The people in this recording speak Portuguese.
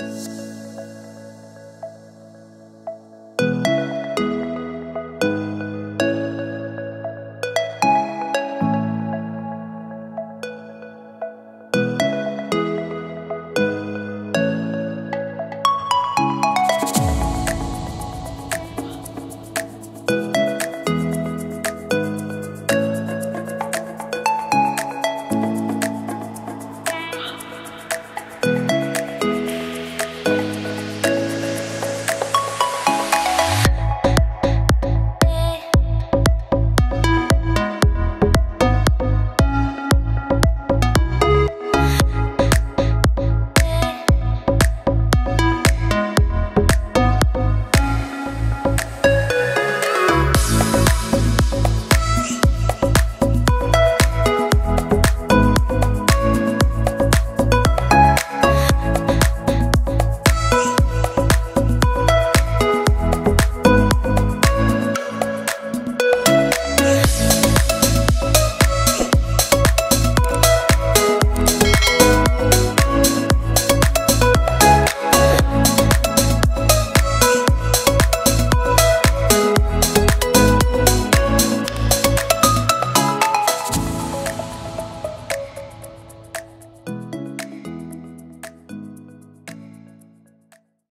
Música